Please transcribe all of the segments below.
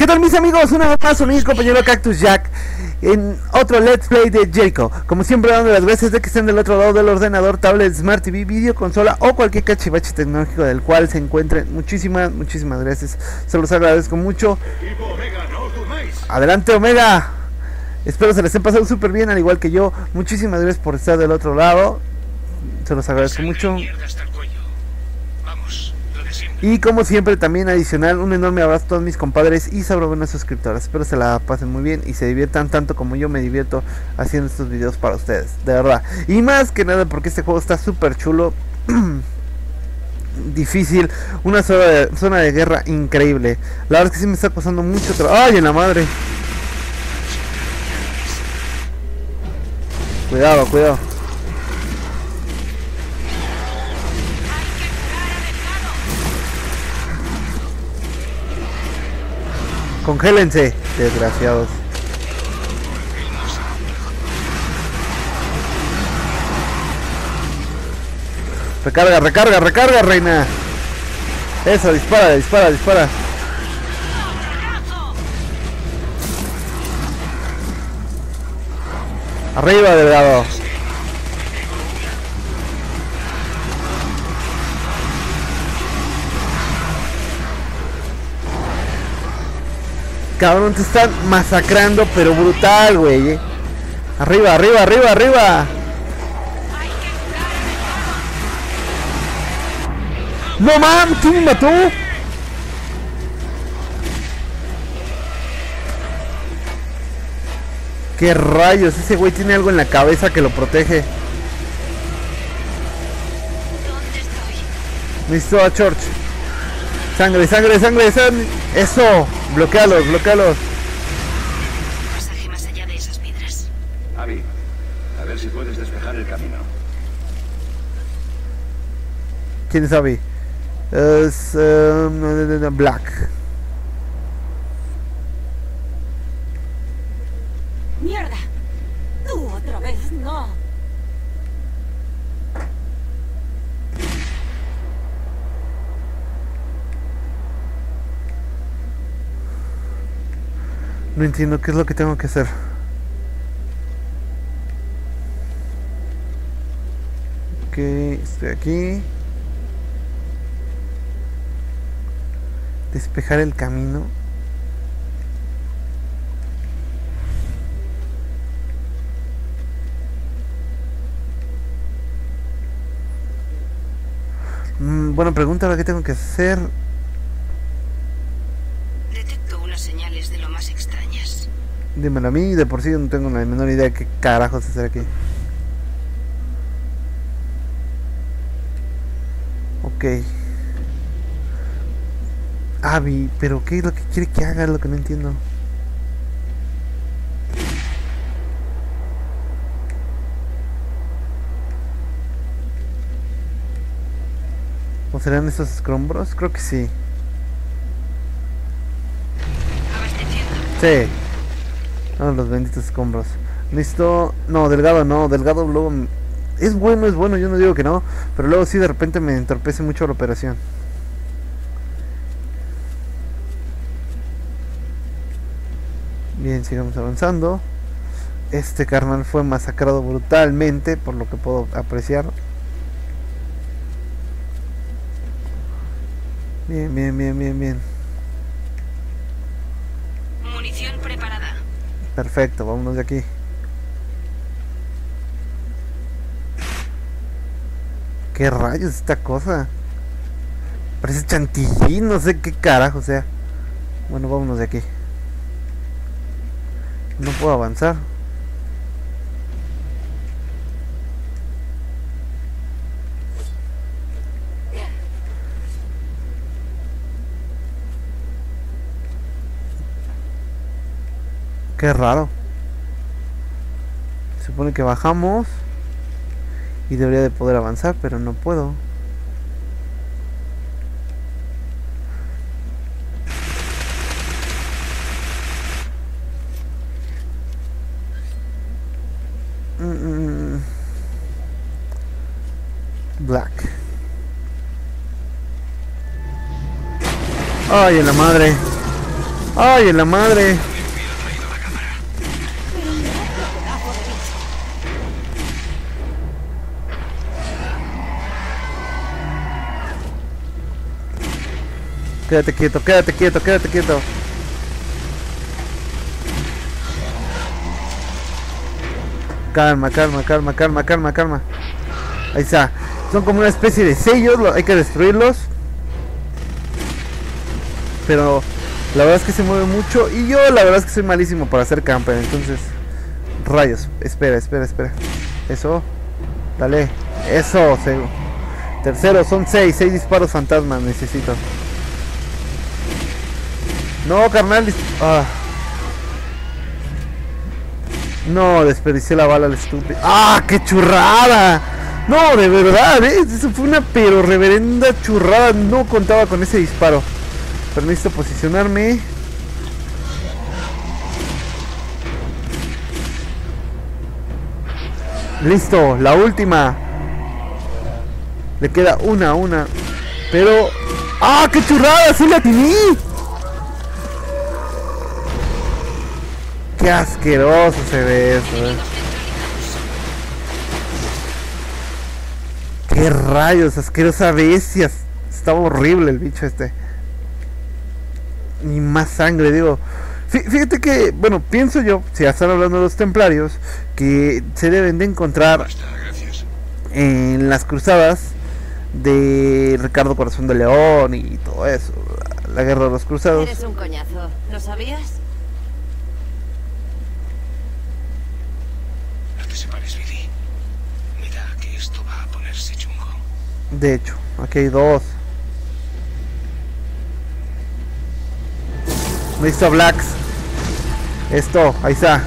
¿Qué tal mis amigos? Una vez más, mi compañero Cactus Jack en otro Let's Play de Jericho. Como siempre, dando las gracias de que estén del otro lado del ordenador, tablet, Smart TV, video, consola o cualquier cachivache tecnológico del cual se encuentren. Muchísimas, muchísimas gracias. Se los agradezco mucho. Adelante, Omega. Espero se les estén pasando súper bien, al igual que yo. Muchísimas gracias por estar del otro lado. Se los agradezco mucho. Y como siempre, también adicional, un enorme abrazo a todos mis compadres y buenas suscriptores. Espero se la pasen muy bien y se diviertan tanto como yo me divierto haciendo estos videos para ustedes, de verdad. Y más que nada porque este juego está súper chulo. difícil, una zona de, zona de guerra increíble. La verdad es que sí me está pasando mucho trabajo. ¡Ay, en la madre! Cuidado, cuidado. Congélense, desgraciados. Recarga, recarga, recarga, reina. Eso, dispara, dispara, dispara. Arriba, delgado. Cabrón, te están masacrando, pero brutal, güey. Arriba, arriba, arriba, arriba. No mames, ¿quién me mató? ¿Qué rayos? Ese güey tiene algo en la cabeza que lo protege. Listo a Church. Sangre, sangre, sangre, sangre. Eso. Bloquealos, bloquealos. Pasaje más allá de esas piedras. Abby, a ver si puedes despejar el camino. ¿Quién es Abby? Es um, Black. ¡Mierda! ¡Tú otra vez no! No entiendo qué es lo que tengo que hacer. Ok, estoy aquí. Despejar el camino. Mm, buena pregunta, ahora qué tengo que hacer. De lo más extrañas. Dímelo a mí, de por sí yo no tengo la menor idea de qué carajos hacer aquí. Ok. Abby, pero ¿qué es lo que quiere que haga? Es lo que no entiendo. ¿O serán esos escombros? Creo que sí. Sí. Ah, los benditos escombros. Listo. No, delgado no. Delgado luego... Es bueno, es bueno. Yo no digo que no. Pero luego sí de repente me entorpece mucho la operación. Bien, sigamos avanzando. Este carnal fue masacrado brutalmente, por lo que puedo apreciar. Bien, bien, bien, bien, bien. Munición preparada. Perfecto, vámonos de aquí. ¿Qué rayos esta cosa? Parece chantilly, no sé qué carajo sea. Bueno, vámonos de aquí. No puedo avanzar. Qué raro. Se supone que bajamos y debería de poder avanzar, pero no puedo. Mm, mm. Black. Ay, en la madre. Ay, en la madre. Quédate quieto, quédate quieto, quédate quieto. Calma, calma, calma, calma, calma, calma. Ahí está. Son como una especie de sellos, lo- hay que destruirlos. Pero la verdad es que se mueve mucho y yo la verdad es que soy malísimo para hacer camper, entonces rayos, espera, espera, espera. Eso. Dale. Eso, se- Tercero, son seis, seis disparos fantasmas necesito. No, carnal. Ah. No, desperdicié la bala al estúpido. ¡Ah, qué churrada! No, de verdad, ¿eh? Eso fue una pero reverenda churrada. No contaba con ese disparo. Pero necesito posicionarme. Listo, la última. Le queda una, una. Pero... ¡Ah, qué churrada! ¡Sí la atiné! Qué asqueroso se ve eso, eh. Qué rayos, asquerosa bestia. Estaba horrible el bicho este. Ni más sangre, digo. Fí- Fíjate que, bueno, pienso yo, si ya están hablando de los templarios, que se deben de encontrar en las cruzadas de Ricardo Corazón de León y todo eso. La guerra de los cruzados. Eres un coñazo. ¿Lo sabías? No te separes, Billy. Mira que esto va a ponerse chungo. De hecho, aquí hay dos. Listo, Blacks. Esto, ahí está.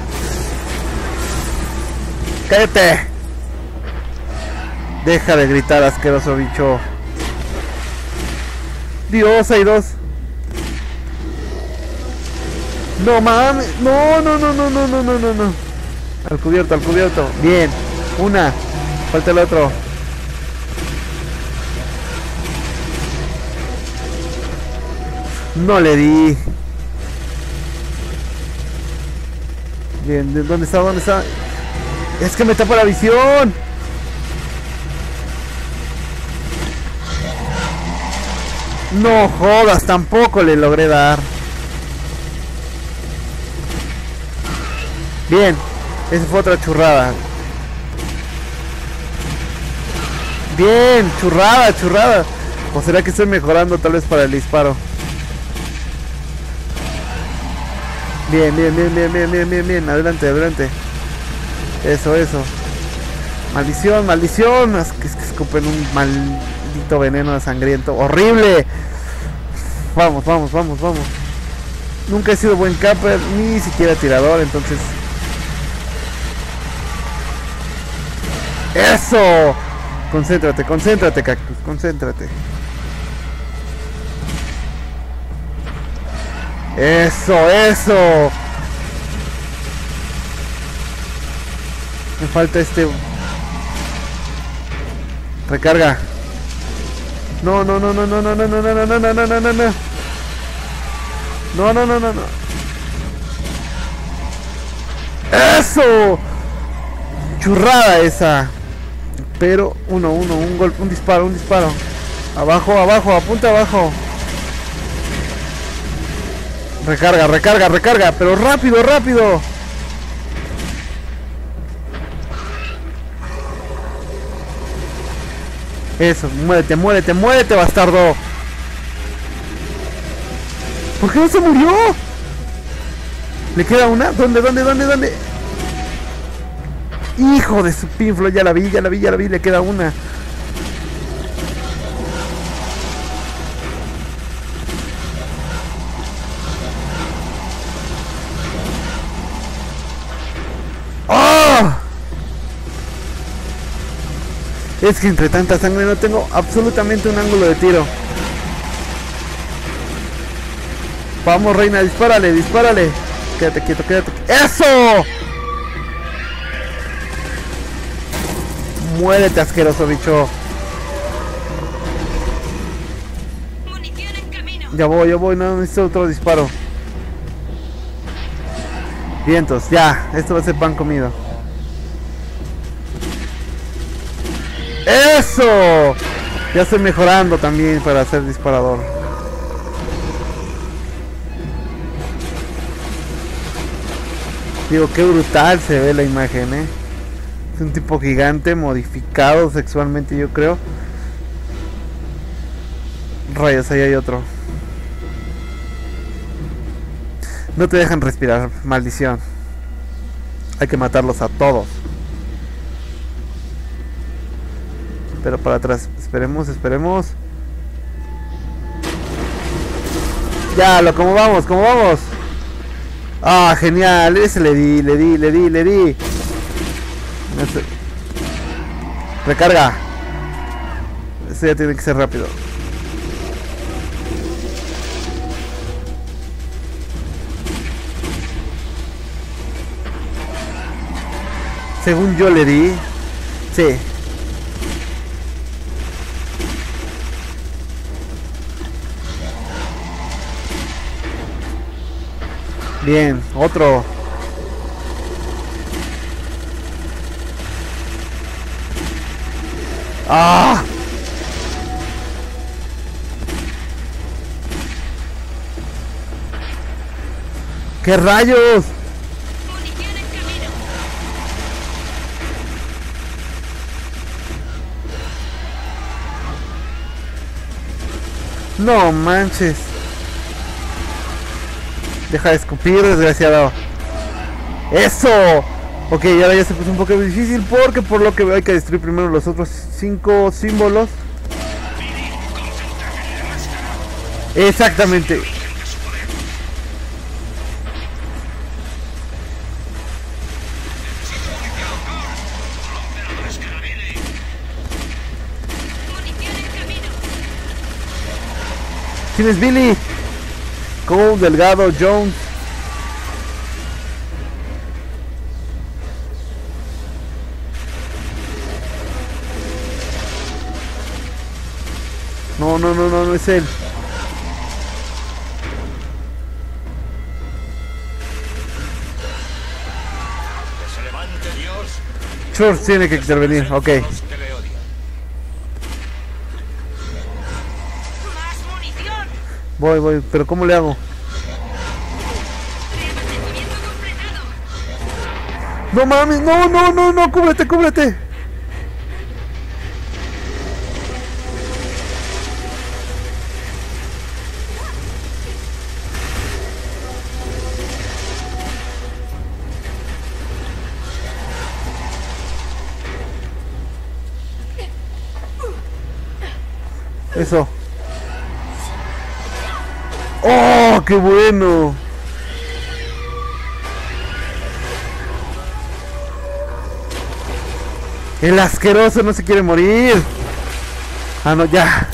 ¡Cállate! Deja de gritar, asqueroso bicho. Dios, hay dos. No mames. No, no, no, no, no, no, no, no, no. Al cubierto, al cubierto. Bien. Una. Falta el otro. No le di. Bien, ¿de ¿dónde está? ¿Dónde está? Es que me tapa la visión. No jodas, tampoco le logré dar. Bien, esa fue otra churrada. Bien, churrada, churrada. ¿O será que estoy mejorando tal vez para el disparo? Bien, bien, bien, bien, bien, bien, bien, bien. Adelante, adelante. Eso, eso. Maldición, maldición. Es que, es que escupen un maldito veneno sangriento. ¡Horrible! Vamos, vamos, vamos, vamos. Nunca he sido buen camper, ni siquiera tirador, entonces... ¡Eso! Concéntrate, concéntrate, cactus, concéntrate. Eso, eso. Me falta este. Recarga. No, no, no, no, no, no, no, no, no, no, no, no, no, no, no, no. No, no, no, no, no. Eso. Churrada esa. Pero uno, uno, un golpe, un disparo, un disparo. Abajo, abajo, apunta abajo. Recarga, recarga, recarga, pero rápido, rápido. Eso, muérete, muérete, muérete, bastardo. ¿Por qué no se murió? ¿Le queda una? ¿Dónde, dónde, dónde, dónde? Hijo de su pinflo, ya la vi, ya la vi, ya la vi, le queda una. Es que entre tanta sangre no tengo absolutamente un ángulo de tiro. Vamos, reina, dispárale, dispárale. Quédate quieto, quédate. quieto. ¡Eso! Muérete, asqueroso bicho. Munición en camino. Ya voy, ya voy, no necesito otro disparo. Vientos, ya, esto va a ser pan comido. ¡Eso! Ya estoy mejorando también para ser disparador. Digo, qué brutal se ve la imagen, ¿eh? Es un tipo gigante, modificado sexualmente, yo creo. Rayos, ahí hay otro. No te dejan respirar, maldición. Hay que matarlos a todos. Pero para atrás, esperemos, esperemos. Ya, lo como vamos, como vamos. Ah, genial, ese le di, le di, le di, le di. Recarga. Ese ya tiene que ser rápido. Según yo le di. Sí. Bien, otro. ¡Ah! ¡Qué rayos! No manches. Deja de escupir, desgraciado. ¡Eso! Ok, ahora ya se puso un poco difícil porque por lo que veo hay que destruir primero los otros cinco símbolos. Exactamente. ¿Quién es Billy? Cole, Delgado, Jones. No, no, no, no, no es él. Que se levante Dios. Church tiene que intervenir, ok. Voy, voy, pero ¿cómo le hago? No mames, no, no, no, no, cúbrete, cúbrete. Eso. ¡Oh, qué bueno! El asqueroso no se quiere morir. Ah, no, ya.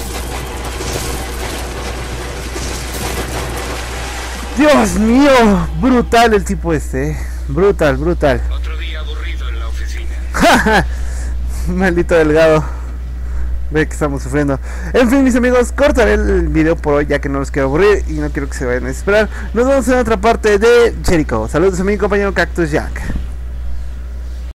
Dios mío, brutal el tipo este. eh. Brutal, brutal. Otro día aburrido en la oficina. Maldito delgado. Ve que estamos sufriendo. En fin, mis amigos, cortaré el video por hoy ya que no los quiero aburrir y no quiero que se vayan a esperar. Nos vemos en otra parte de Jericho. Saludos a mi compañero Cactus Jack.